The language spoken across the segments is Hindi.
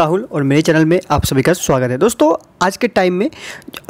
राहुल और मेरे चैनल में आप सभी का स्वागत है। दोस्तों, आज के टाइम में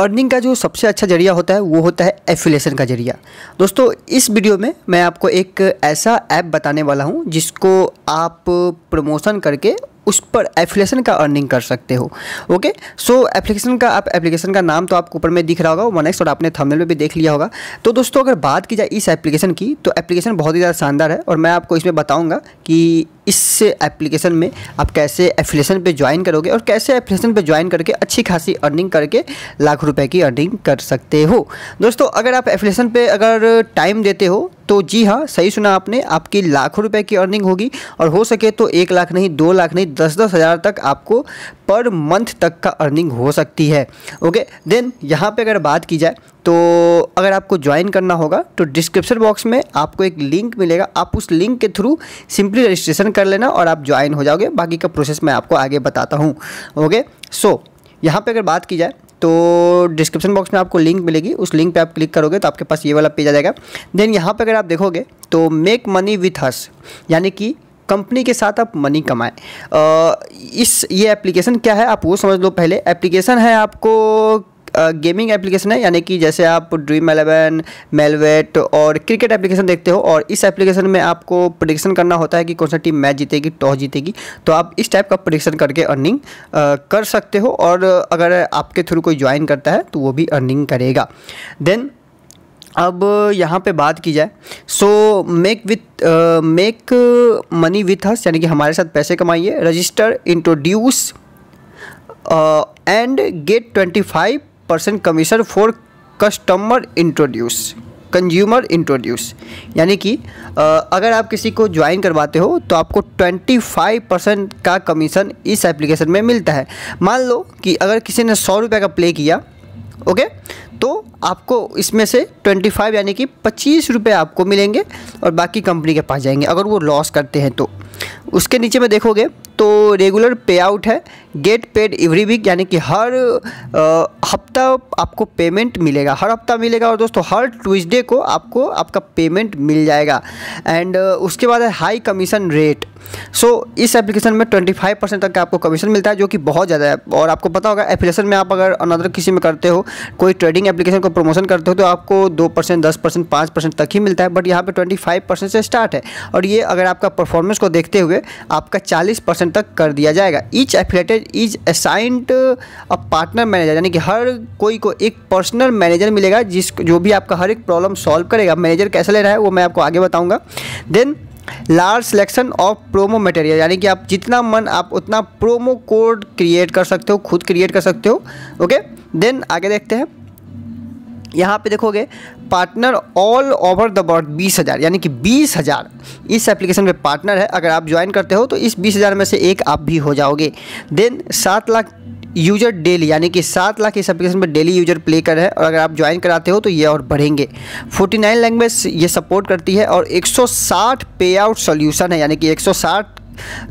अर्निंग का जो सबसे अच्छा ज़रिया होता है, वो होता है एफिलेशन का ज़रिया। दोस्तों, इस वीडियो में मैं आपको एक ऐसा ऐप बताने वाला हूँ, जिसको आप प्रमोशन करके उस पर एफिलेशन का अर्निंग कर सकते हो। ओके सो एप्लीकेशन का, आप एप्लीकेशन का नाम तो आपको ऊपर में दिख रहा होगा वन एक्स और आपने थंबनेल में भी देख लिया होगा। तो दोस्तों, अगर बात की जाए इस एप्लीकेशन की तो एप्लीकेशन बहुत ही ज़्यादा शानदार है और मैं आपको इसमें बताऊँगा कि इस एप्लीकेशन में आप कैसे एफिलेशन पे ज्वाइन करोगे और कैसे एफिलेशन पे ज्वाइन करके अच्छी खासी अर्निंग करके लाख रुपए की अर्निंग कर सकते हो। दोस्तों, अगर आप एफिलेशन पे अगर टाइम देते हो तो जी हाँ सही सुना आपने, आपकी लाखों रुपए की अर्निंग होगी और हो सके तो एक लाख नहीं, दो लाख नहीं दस दस हज़ार तक आपको पर मंथ तक का अर्निंग हो सकती है। ओके देन यहाँ पे अगर बात की जाए तो अगर आपको ज्वाइन करना होगा तो डिस्क्रिप्शन बॉक्स में आपको एक लिंक मिलेगा। आप उस लिंक के थ्रू सिंपली रजिस्ट्रेशन कर लेना और आप ज्वाइन हो जाओगे। बाकी का प्रोसेस मैं आपको आगे बताता हूँ। ओके सो यहाँ पे अगर बात की जाए तो डिस्क्रिप्शन बॉक्स में आपको लिंक मिलेगी। उस लिंक पे आप क्लिक करोगे तो आपके पास ये वाला पेज आ जाएगा। देन यहाँ पे अगर आप देखोगे तो मेक मनी विथ हस यानी कि कंपनी के साथ आप मनी कमाएँ। इस ये एप्लीकेशन क्या है? आप वो समझ लो पहले। एप्लीकेशन है आपको गेमिंग एप्लीकेशन है, यानी कि जैसे आप ड्रीम एलेवन मेलवेट और क्रिकेट एप्लीकेशन देखते हो और इस एप्लीकेशन में आपको प्रडिक्शन करना होता है कि कौन सा टीम मैच जीतेगी टॉस जीतेगी। तो आप इस टाइप का प्रडिक्शन करके अर्निंग कर सकते हो और अगर आपके थ्रू कोई ज्वाइन करता है तो वो भी अर्निंग करेगा। देन अब यहाँ पे बात की जाए so make with make money with us यानी कि हमारे साथ पैसे कमाइए register introduce and get twenty five percent commission for customer introduce, consumer introduce. यानी कि अगर आप किसी को ज्वाइन करवाते हो तो आपको 25 परसेंट का कमीशन इस एप्लीकेशन में मिलता है। मान लो कि अगर किसी ने सौ रुपये का प्ले किया, ओके तो आपको इसमें से 25 यानी कि पच्चीस रुपये आपको मिलेंगे और बाकी कंपनी के पास जाएँगे। अगर वो लॉस करते हैं तो। उसके नीचे में देखोगे तो रेगुलर पे आउट है गेट पेड एवरी वीक यानी कि हर हफ़्ता आपको पेमेंट मिलेगा। हर हफ़्ता मिलेगा और दोस्तों हर ट्यूसडे को आपको आपका पेमेंट मिल जाएगा। एंड उसके बाद है high commission rate so so, इस एप्लीकेशन में 25 परसेंट तक का आपको कमीशन मिलता है जो कि बहुत ज़्यादा है। और आपको पता होगा एप्लीकेशन में आप अगर अनदर किसी में करते हो कोई ट्रेडिंग एप्लीकेशन को प्रमोशन करते हो तो आपको दो परसेंट दस परसेंट पाँच परसेंट तक ही मिलता है। बट यहाँ पे 25 परसेंट से स्टार्ट है। और ये अगर आपका परफॉर्मेंस को देखते हुए आपका चालीस परसेंट तक कर दिया जाएगा। Each affiliated is assigned a partner manager यानी कि हर कोई को एक पर्सनल मैनेजर मिलेगा जिस जो भी आपका हर एक प्रॉब्लम सॉल्व करेगा। मैनेजर कैसे ले रहा है वो मैं आपको आगे बताऊँगा। Then large selection of promo material यानी कि आप जितना मन, आप उतना प्रोमो कोड क्रिएट कर सकते हो, खुद क्रिएट कर सकते हो। ओके देन आगे देखते हैं। यहाँ पे देखोगे partner all over the world बीस हज़ार, यानी कि बीस हज़ार। इस एप्लीकेशन में पार्टनर है, अगर आप ज्वाइन करते हो तो इस बीस हज़ार में से एक आप भी हो जाओगे। देन सात लाख यूज़र डेली यानी कि सात लाख इस एप्लीकेशन पर डेली यूज़र प्ले कर है, और अगर आप ज्वाइन कराते हो तो ये और बढ़ेंगे। 49 लैंग्वेज ये सपोर्ट करती है, और 160 पे आउट सोल्यूशन है, यानी कि 160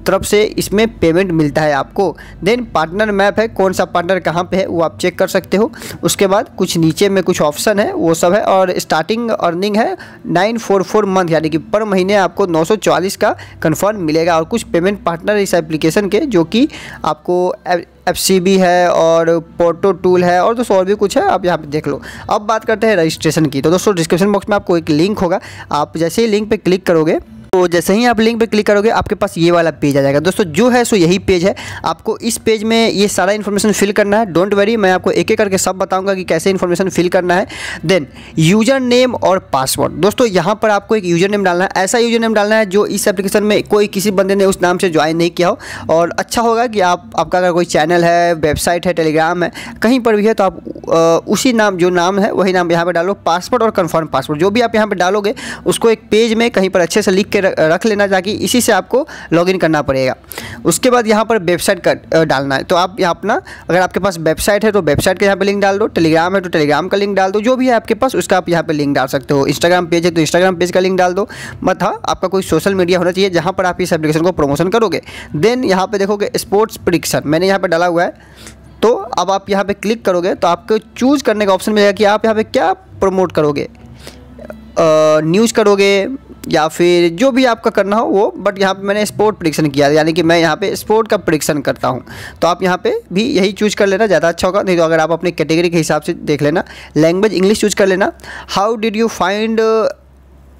तरफ़ से इसमें पेमेंट मिलता है आपको। देन पार्टनर मैप है, कौन सा पार्टनर कहाँ पे है, वो आप चेक कर सकते हो। उसके बाद कुछ नीचे में कुछ ऑप्शन है, वो सब है। और स्टार्टिंग अर्निंग है नाइन फोर फोर मंथ यानी कि पर महीने आपको नौ सौ चालीस का कन्फर्म मिलेगा। और कुछ पेमेंट पार्टनर इस एप्लीकेशन के, जो कि आपको एफ़ सी बी है और पोर्टो टूल है और दोस्तों और भी कुछ है, आप यहाँ पे देख लो। अब बात करते हैं रजिस्ट्रेशन की। तो दोस्तों डिस्क्रिप्शन बॉक्स में आपको एक लिंक होगा। आप जैसे ही लिंक पे क्लिक करोगे तो जैसे ही आप लिंक पे क्लिक करोगे, आपके पास ये वाला पेज आ जाएगा। दोस्तों, जो है, सो यही पेज है। आपको इस पेज में ये सारा इन्फॉर्मेशन फिल करना है। डोंट वरी मैं आपको एक एक करके सब बताऊँगा कि कैसे इन्फॉर्मेशन फिल करना है। देन यूज़र नेम और पासवर्ड दोस्तों, यहाँ पर आपको एक यूज़र नेम डालना है। ऐसा यूज़र नेम डालना है जो इस एप्लीकेशन में कोई किसी बंदे ने उस नाम से ज्वाइन नहीं किया हो। और अच्छा होगा कि आप, आपका अगर कोई चैनल है वेबसाइट है टेलीग्राम है, कहीं पर भी है तो आप उसी नाम, जो नाम है, वही नाम यहाँ पर डालो। पासवर्ड और कन्फर्म पासवर्ड जो भी आप यहाँ पर डालोगे, उसको एक पेज में कहीं पर अच्छे से लिख के रख लेना ताकि इसी से आपको लॉगिन करना पड़ेगा। उसके बाद यहाँ पर वेबसाइट का डालना है। तो आप यहाँ अपना, अगर आपके पास वेबसाइट है तो वेबसाइट का यहाँ पर लिंक डाल दो। टेलीग्राम है तो टेलीग्राम का लिंक डाल दो। जो भी है आपके पास, उसका आप यहाँ पर लिंक डाल सकते हो। इंस्टाग्राम पेज है तो इंस्टाग्राम पेज का लिंक डाल दो। मत हाँ आपका कोई सोशल मीडिया होना चाहिए जहाँ पर आप इस एप्लीकेशन को प्रमोशन करोगे। देन यहाँ पर देखोगे स्पोर्ट्स प्रिडिक्शन मैंने यहाँ पर डाला हुआ है। तो अब आप यहाँ पे क्लिक करोगे तो आपको चूज़ करने का ऑप्शन मिलेगा कि आप यहाँ पे क्या प्रमोट करोगे। न्यूज़ करोगे या फिर जो भी आपका करना हो वो बट यहाँ पे मैंने स्पोर्ट प्रिडिक्शन किया, यानी कि मैं यहाँ पे स्पोर्ट का प्रिडिक्शन करता हूँ। तो आप यहाँ पे भी यही चूज़ कर लेना, ज़्यादा अच्छा होगा, नहीं तो अगर आप अपनी कैटेगरी के हिसाब से देख लेना लैंग्वेज इंग्लिश चूज़ कर लेना। How did you find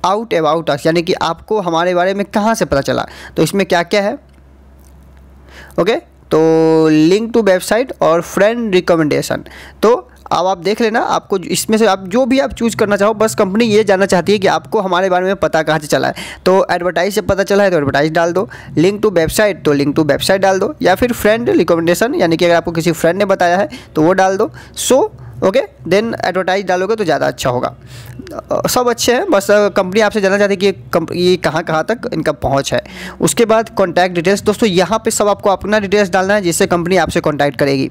out about us यानी कि आपको हमारे बारे में कहाँ से पता चला? तो इसमें क्या क्या है? ओके तो लिंक टू वेबसाइट और फ्रेंड रिकमेंडेशन तो अब आप देख लेना, आपको इसमें से आप जो भी आप चूज़ करना चाहो, बस कंपनी ये जानना चाहती है कि आपको हमारे बारे में पता कहाँ से चला है। तो एडवर्टाइज से पता चला है तो एडवर्टाइज डाल दो। लिंक टू वेबसाइट तो लिंक टू वेबसाइट डाल दो। या फिर फ्रेंड रिकमेंडेशन यानी कि अगर आपको किसी फ्रेंड ने बताया है तो वो डाल दो। So okay? देन एडवर्टाइज डालोगे तो ज़्यादा अच्छा होगा। सब अच्छे हैं, बस कंपनी आपसे जानना चाहती है कि ये कहाँ कहाँ तक इनका पहुँच है। उसके बाद कॉन्टैक्ट डिटेल्स दोस्तों, यहाँ पे सब आपको अपना डिटेल्स डालना है, जिससे कंपनी आपसे कॉन्टैक्ट करेगी।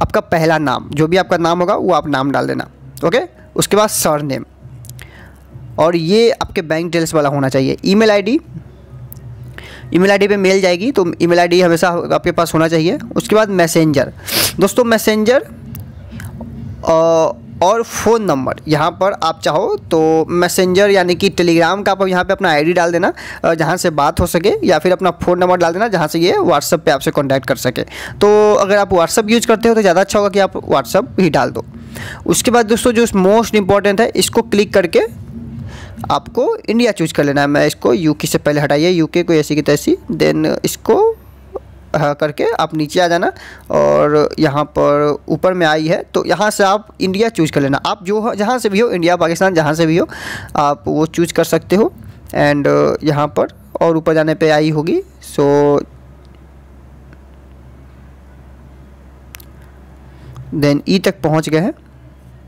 आपका पहला नाम, जो भी आपका नाम होगा, वो आप नाम डाल देना, ओके? उसके बाद सर नेम और ये आपके बैंक डिटेल्स वाला होना चाहिए। ईमेल आईडी ईमेल आईडी पे मेल जाएगी तो ईमेल आईडी हमेशा आपके पास होना चाहिए। उसके बाद मैसेंजर दोस्तों मैसेंजर और फ़ोन नंबर यहाँ पर आप चाहो तो मैसेंजर यानी कि टेलीग्राम का आप यहाँ पे अपना आईडी डाल देना जहाँ से बात हो सके या फिर अपना फ़ोन नंबर डाल देना जहाँ से ये व्हाट्सअप पे आपसे कांटेक्ट कर सके। तो अगर आप व्हाट्सअप यूज़ करते हो तो ज़्यादा अच्छा होगा कि आप व्हाट्सअप ही डाल दो। उसके बाद दोस्तों जो मोस्ट इंपॉर्टेंट है, इसको क्लिक करके आपको इंडिया चूज़ कर लेना है। मैं इसको यूके से पहले हटाइए। यूके को ऐसी की तैसी देन इसको करके आप नीचे आ जाना और यहाँ पर ऊपर में आई है तो यहाँ से आप इंडिया चूज़ कर लेना। आप जो जहाँ से भी हो इंडिया पाकिस्तान जहाँ से भी हो, आप वो चूज़ कर सकते हो। एंड यहाँ पर और ऊपर जाने पे आई होगी। सो देन ई तक पहुँच गए हैं।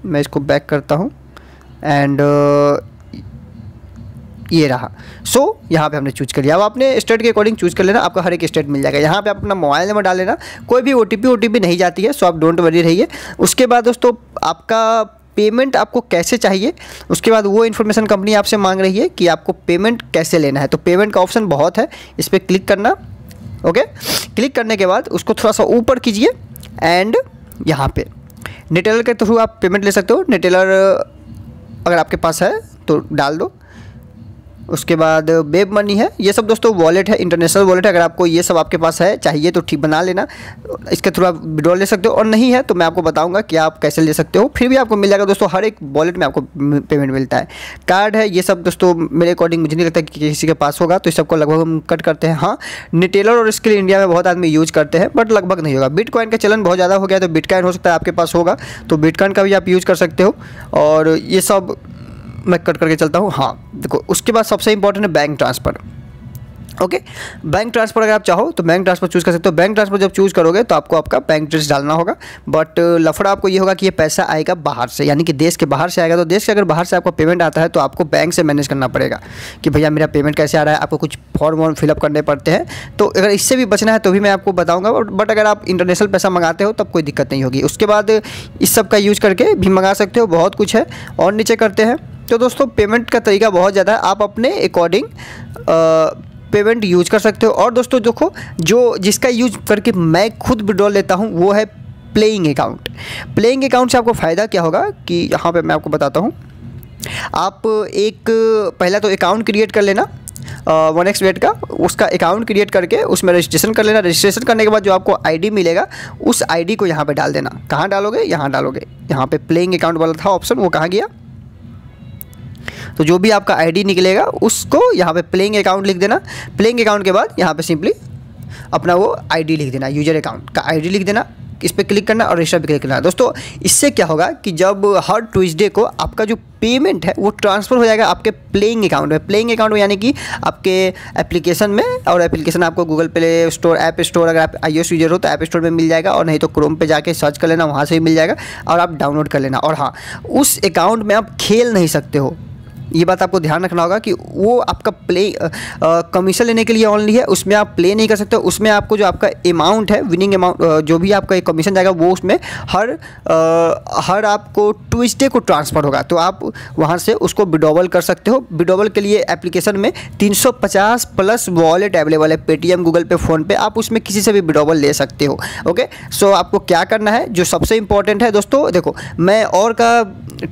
मैं इसको बैक करता हूँ। एंड ये रहा। सो so, यहाँ पे हमने चूज़ कर लिया। अब आपने स्टेट के अकॉर्डिंग चूज़ कर लेना। आपका हर एक स्टेट मिल जाएगा। यहाँ पे आप अपना मोबाइल नंबर डाल लेना। कोई भी ओ टी नहीं जाती है सो आप डोंट वरी रहिए। उसके बाद दोस्तों आपका पेमेंट आपको कैसे चाहिए? उसके बाद वो इन्फॉर्मेशन कंपनी आपसे मांग रही है कि आपको पेमेंट कैसे लेना है। तो पेमेंट का ऑप्शन बहुत है। इस पर क्लिक करना। ओके क्लिक करने के बाद उसको थोड़ा सा ऊपर कीजिए। एंड यहाँ पे। नेटेलर के थ्रू आप पेमेंट ले सकते हो। नेटेलर अगर आपके पास है तो डाल दो। उसके बाद वेब मनी है। ये सब दोस्तों वॉलेट है इंटरनेशनल वॉलेट है। अगर आपको ये सब आपके पास है, चाहिए तो ठीक बना लेना। इसके थ्रू आप विड्रॉल ले सकते हो और नहीं है तो मैं आपको बताऊँगा कि आप कैसे ले सकते हो। फिर भी आपको मिल जाएगा दोस्तों, हर एक वॉलेट में आपको पेमेंट मिलता है। कार्ड है, ये सब दोस्तों, मेरे अकॉर्डिंग मुझे नहीं लगता कि किसी के पास होगा तो इस सबको लगभग हम कट करते हैं। हाँ निटेलर और इसके लिए इंडिया में बहुत आदमी यूज़ करते हैं बट लगभग नहीं होगा। बिटकॉइन का चलन बहुत ज़्यादा हो गया तो बिटकॉइन हो सकता है आपके पास होगा तो बिटकॉइन का भी आप यूज़ कर सकते हो। और ये सब मैं कट करके चलता हूँ। हाँ देखो, उसके बाद सबसे इंपॉर्टेंट है bank transfer okay bank transfer अगर आप चाहो तो बैंक ट्रांसफ़र चूज़ कर सकते हो। बैंक ट्रांसफ़र जब चूज़ करोगे तो आपको आपका बैंक एड्रेस डालना होगा। बट लफड़ा आपको ये होगा कि ये पैसा आएगा बाहर से, यानी कि देश के बाहर से आएगा। तो देश के अगर बाहर से आपको पेमेंट आता है तो आपको बैंक से मैनेज करना पड़ेगा कि भैया, मेरा पेमेंट कैसे आ रहा है? आपको कुछ फॉर्म वॉर्म फिलअप करने पड़ते हैं। तो अगर इससे भी बचना है तो भी मैं आपको बताऊँगा। बट अगर आप इंटरनेशनल पैसा मंगाते हो, तब कोई दिक्कत नहीं होगी। उसके बाद इस सब का यूज़ करके भी मंगा सकते हो। बहुत कुछ है। और नीचे करते हैं। तो दोस्तों पेमेंट का तरीका बहुत ज़्यादा है। आप अपने अकॉर्डिंग पेमेंट यूज़ कर सकते हो। और दोस्तों, देखो, जो जिसका यूज़ करके मैं खुद विड्रॉल लेता हूँ, वो है प्लेइंग अकाउंट प्लेइंग अकाउंट से आपको फ़ायदा क्या होगा कि यहाँ पे मैं आपको बताता हूँ। आप एक, पहला तो अकाउंट क्रिएट कर लेना वन एक्स वेट का। उसका अकाउंट क्रिएट करके उसमें रजिस्ट्रेशन कर लेना। रजिस्ट्रेशन करने के बाद जो आपको आईडी मिलेगा, उस आईडी को यहाँ पे डाल देना। कहाँ डालोगे? यहाँ डालोगे। यहाँ पे प्लेइंग अकाउंट वाला था ऑप्शन वो कहाँ गया? तो जो भी आपका आईडी निकलेगा, उसको यहाँ पे प्लेइंग अकाउंट लिख देना। प्लेइंग अकाउंट के बाद यहाँ पे सिंपली अपना वो आईडी लिख देना यूज़र अकाउंट का आईडी लिख देना, इस पर क्लिक करना और रजिस्टर पर क्लिक करना। दोस्तों, इससे क्या होगा कि जब हर ट्यूजडे को आपका जो पेमेंट है, वो ट्रांसफ़र हो जाएगा आपके प्लेइंग अकाउंट में। प्लेइंग अकाउंट में यानी कि आपके एप्लीकेशन में और एप्लीकेशन आपको Google play store app store अगर आप आई यूज़र हो तो ऐप स्टोर में मिल जाएगा और नहीं तो क्रोम पे जाके सर्च कर लेना, वहाँ से भी मिल जाएगा और आप डाउनलोड कर लेना। और हाँ उस अकाउंट में आप खेल नहीं सकते हो। ये बात आपको ध्यान रखना होगा कि वो आपका प्ले कमीशन लेने के लिए ओनली है उसमें आप प्ले नहीं कर सकते उसमें आपको जो आपका अमाउंट है विनिंग अमाउंट जो भी आपका एक कमीशन जाएगा वो उसमें हर आ, हर आपको ट्विस्टे को ट्रांसफ़र होगा। तो आप वहाँ से उसको विडोबल कर सकते हो। विडोबल के लिए एप्लीकेशन में 350 प्लस वॉलेट अवेलेबल है Paytm Google pay PhonePe आप उसमें किसी से भी विडोबल ले सकते हो ओके सो आपको क्या करना है जो सबसे इंपॉर्टेंट है दोस्तों देखो मैं और का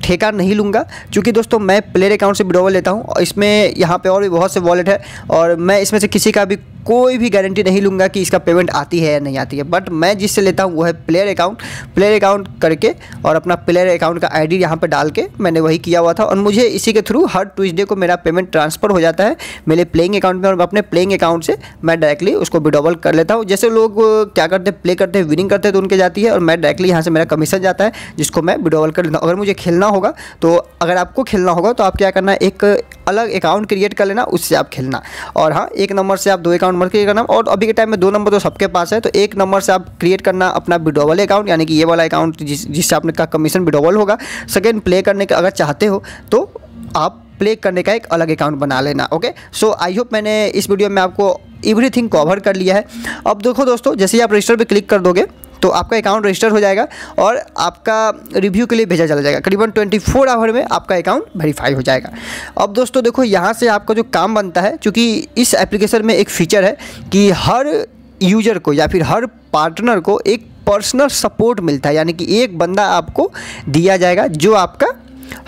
ठेका नहीं लूँगा क्योंकि दोस्तों मैं प्लेयर अकाउंट से विड्रॉवल लेता हूँ और इसमें यहाँ पे और भी बहुत से वॉलेट है और मैं इसमें से किसी का भी कोई भी गारंटी नहीं लूँगा कि इसका पेमेंट आती है या नहीं आती है। बट मैं जिससे लेता हूँ, वो है प्लेयर अकाउंट प्लेयर अकाउंट करके और अपना प्लेयर अकाउंट का आईडी यहाँ पर डाल के मैंने वही किया हुआ था। और मुझे इसी के थ्रू हर ट्यूजडे को मेरा पेमेंट ट्रांसफ़र हो जाता है। मेरे प्लेइंग अकाउंट में और अपने प्लेइंग अकाउंट से मैं डायरेक्टली उसको विड्रॉवल कर लेता हूँ। जैसे लोग क्या करते हैं प्ले करते हैं विनिंग करते हैं तो उनके जाती है और मैं डायरेक्टली यहाँ से मेरा कमीशन जाता है, जिसको मैं विड्रॉवल कर लेता हूँ। अगर मुझे खेलना होगा तो अगर आपको खेलना होगा तो आप क्या करना है एक अलग अकाउंट क्रिएट कर लेना, उससे आप खेलना। और हाँ एक नंबर से आप दो अकाउंट मत क्रिएट करना और अभी के टाइम में दो नंबर तो सबके पास है तो एक नंबर से आप क्रिएट करना अपना विड्रोवल अकाउंट यानी कि ये वाला अकाउंट जिस, जिससे आपने का कमीशन विड्रोवल होगा। सेकेंड प्ले करने का अगर चाहते हो तो आप प्ले करने का एक अलग अकाउंट बना लेना ओके सो आई होप मैंने इस वीडियो में आपको एवरीथिंग कवर कर लिया है। अब देखो दोस्तों, जैसे ही आप रजिस्टर पे क्लिक कर दोगे तो आपका अकाउंट रजिस्टर हो जाएगा और आपका रिव्यू के लिए भेजा चला जाएगा। करीबन 24 आवर में आपका अकाउंट वेरीफाई हो जाएगा। अब दोस्तों देखो, यहाँ से आपका जो काम बनता है, चूँकि इस एप्लीकेशन में एक फ़ीचर है कि हर यूज़र को या फिर हर पार्टनर को एक पर्सनल सपोर्ट मिलता है, यानी कि एक बंदा आपको दिया जाएगा जो आपका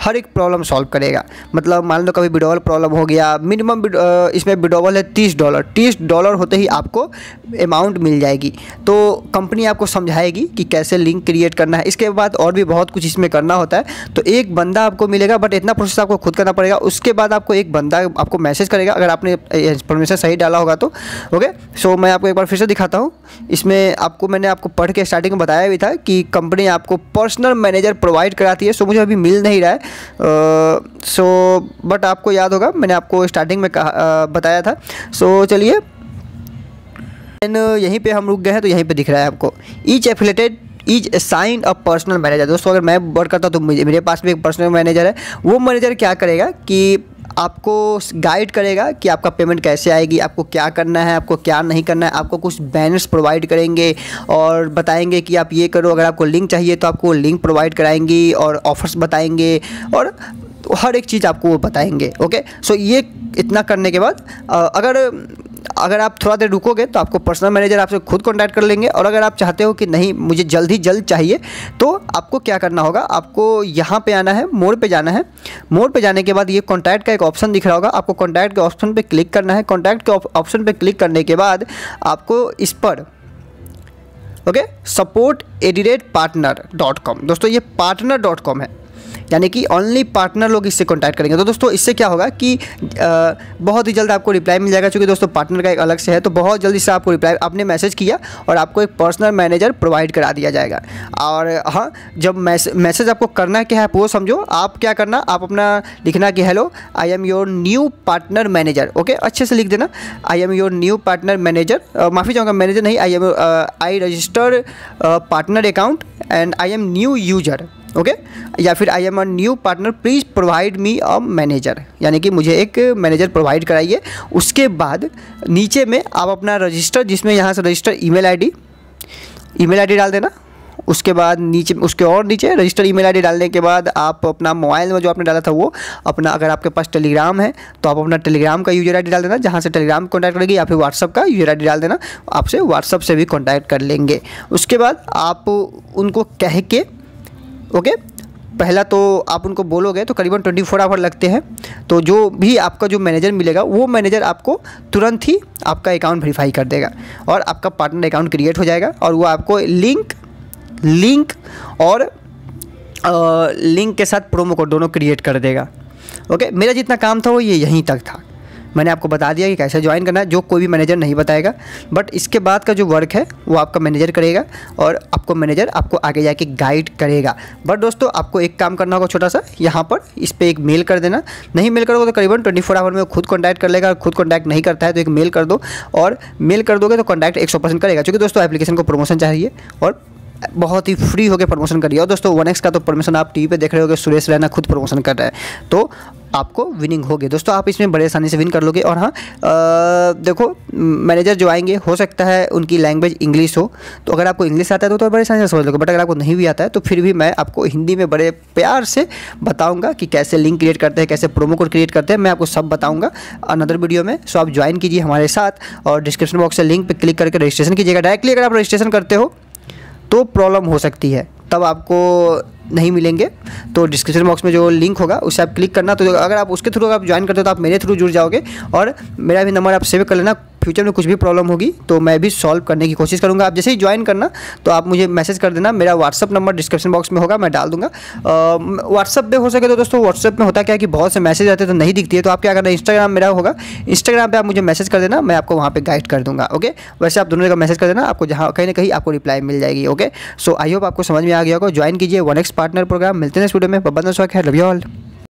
हर एक प्रॉब्लम सॉल्व करेगा। मतलब मान लो कभी विड्रॉवल प्रॉब्लम हो गया मिनिमम इसमें विड्रॉवल है तीस डॉलर तीस डॉलर होते ही आपको अमाउंट मिल जाएगी। तो कंपनी आपको समझाएगी कि कैसे लिंक क्रिएट करना है। इसके बाद और भी बहुत कुछ इसमें करना होता है। तो एक बंदा आपको मिलेगा बट इतना प्रोसेस आपको खुद करना पड़ेगा। उसके बाद आपको एक बंदा आपको मैसेज करेगा, अगर आपने इन्फॉर्मेशन सही डाला होगा तो। ओके सो मैं आपको एक बार फिर से दिखाता हूँ। इसमें आपको, मैंने आपको पढ़ के स्टार्टिंग में बताया भी था कि कंपनी आपको पर्सनल मैनेजर प्रोवाइड कराती है। सो मुझे अभी मिल नहीं रहा है। सो बट आपको याद होगा, मैंने आपको स्टार्टिंग में कहा बताया था। सो चलिए। यहीं पे हम रुक गए हैं तो यहीं पे दिख रहा है आपको। Each affiliated is sign a personal manager दोस्तों, अगर मैं वर्क करता तो मेरे पास भी एक पर्सनल मैनेजर है। वो मैनेजर क्या करेगा कि आपको गाइड करेगा कि आपका पेमेंट कैसे आएगी, आपको क्या करना है, आपको क्या नहीं करना है, आपको कुछ बैनर्स प्रोवाइड करेंगे और बताएँगे कि आप ये करो, अगर आपको लिंक चाहिए तो आपको लिंक प्रोवाइड कराएँगी और ऑफर्स बताएँगे और हर एक चीज़ आपको वो बताएँगे ओके सो ये इतना करने के बाद अगर अगर आप थोड़ा देर रुकोगे तो आपको पर्सनल मैनेजर आपसे खुद कॉन्टैक्ट कर लेंगे और अगर आप चाहते हो कि नहीं, मुझे जल्द ही जल्द चाहिए तो आपको क्या करना होगा? आपको यहाँ पे आना है, मोड़ पे जाना है। मोड़ पे जाने के बाद ये कॉन्टैक्ट का एक ऑप्शन दिख रहा होगा। आपको कॉन्टैक्ट के ऑप्शन पर क्लिक करना है। कॉन्टैक्ट के ऑप्शन पर क्लिक करने के बाद आपको इस पर ओके सपोर्ट एडिरेट पार्टनर डॉट कॉम दोस्तों, ये पार्टनर डॉट कॉम है। यानी कि ओनली पार्टनर लोग इससे कॉन्टैक्ट करेंगे। तो दोस्तों इससे क्या होगा कि आ, बहुत ही जल्द आपको रिप्लाई मिल जाएगा क्योंकि दोस्तों पार्टनर का एक अलग से है तो बहुत जल्दी से आपको रिप्लाई आपने मैसेज किया और आपको एक पर्सनल मैनेजर प्रोवाइड करा दिया जाएगा। और हाँ जब मैसेज आपको करना क्या है वो समझो आप क्या करना आप अपना लिखना कि hello I am your new partner manager okay अच्छे से लिख देना I am your new partner manager माफ़ी चाहूँगा मैनेजर नहीं I am I register partner account and I am new user okay? या फिर I am a new partner please provide me a manager यानी कि मुझे एक मैनेजर प्रोवाइड कराइए। उसके बाद नीचे में आप अपना रजिस्टर जिसमें यहाँ से register email ID email ID डाल देना। उसके बाद नीचे, उसके और नीचे रजिस्टर ईमेल आईडी डालने के बाद आप अपना मोबाइल में जो आपने डाला था वो, अपना अगर आपके पास टेलीग्राम है तो आप अपना टेलीग्राम का यूज़र आईडी डाल देना, जहाँ से टेलीग्राम कॉन्टैक्ट करेगी, या फिर व्हाट्सअप का यूज़र आईडी डाल देना। आपसे व्हाट्सअप से भी कॉन्टैक्ट कर लेंगे। उसके बाद आप उनको कह के ओके? पहला तो आप उनको बोलोगे तो करीबन ट्वेंटी फोर आवर लगते हैं। तो जो भी आपका जो मैनेजर मिलेगा, वो मैनेजर आपको तुरंत ही आपका अकाउंट वेरीफाई कर देगा और आपका पार्टनर अकाउंट क्रिएट हो जाएगा और वो आपको लिंक लिंक और लिंक के साथ प्रोमो कोड दोनों क्रिएट कर देगा। ओके? मेरा जितना काम था, वो ये यहीं तक था। मैंने आपको बता दिया कि कैसे ज्वाइन करना है, जो कोई भी मैनेजर नहीं बताएगा बट इसके बाद का जो वर्क है, वो आपका मैनेजर करेगा और आपको मैनेजर आपको आगे जाके गाइड करेगा। बट दोस्तों, आपको एक काम करना होगा छोटा सा, यहाँ पर इस पर एक मेल कर देना। नहीं मेल करोगे तो करीबन ट्वेंटी फोर आवर में खुद कॉन्टैक्ट कर लेगा, खुद कॉन्टैक्ट नहीं करता है तो एक मेल कर दो। और मेल कर दोगे तो कॉन्टैक्ट एक करेगा, क्योंकि दोस्तों एप्लीकेशन को प्रमोशन चाहिए और बहुत ही फ्री होकर प्रमोशन करिए। और दोस्तों वन एक्स का तो प्रमोशन आप टीवी पे देख रहे होगे, सुरेश रैना खुद प्रमोशन कर रहा है। तो आपको विनिंग होगी। दोस्तों आप इसमें बड़े आसानी से विन कर लोगे। और हाँ देखो मैनेजर जो आएँगे हो सकता है उनकी लैंग्वेज इंग्लिश हो। तो अगर आपको इंग्लिश आता है तो, तो बड़े आसानी से समझ लोगे। बट अगर आपको नहीं भी आता है तो फिर भी मैं आपको हिंदी में बड़े प्यार से बताऊँगा कि कैसे लिंक क्रिएट करते हैं कैसे प्रोमो कोड क्रिएट करते हैं। मैं आपको सब बताऊँगा अनदर वीडियो में। सो आप ज्वाइन कीजिए हमारे साथ और डिस्क्रिप्शन बॉक्स से लिंक पर क्लिक करके रजिस्ट्रेशन कीजिएगा। डायरेक्टली अगर आप रजिस्ट्रेशन करते हो तो प्रॉब्लम हो सकती है। तब आपको नहीं मिलेंगे तो डिस्क्रिप्शन बॉक्स में जो लिंक होगा, उसे आप क्लिक करना। तो अगर आप उसके थ्रू अगर आप ज्वाइन करते हो तो आप मेरे थ्रू जुड़ जाओगे। और मेरा भी नंबर आप सेव कर लेना। फ्यूचर में कुछ भी प्रॉब्लम होगी तो मैं भी सॉल्व करने की कोशिश करूँगा। आप जैसे ही ज्वाइन करना तो आप मुझे मैसेज कर देना। मेरा व्हाट्सअप नंबर डिस्क्रिप्शन बॉक्स में होगा, मैं डाल दूँगा। व्हाट्सअप पे हो सके तो दोस्तों व्हाट्सअप में होता क्या कि बहुत से मैसेज आते तो नहीं दिखती है। तो आप क्या करना इंस्टाग्राम मेरा होगा। इंस्टाग्राम पर आप मुझे मैसेज कर देना, मैं आपको वहाँ पर गाइड कर दूँगा ओके वैसे आप दोनों का मैसेज कर देना, आपको जहाँ, कहीं ना कहीं आपको रिप्लाई मिल जाएगी ओके सो आई होप आपको समझ में आ गया होगा। ज्वाइन कीजिए वन एक्स पार्टनर प्रोग्राम मिलते हैं स्टूडियो में। बबन है। रवि ऑल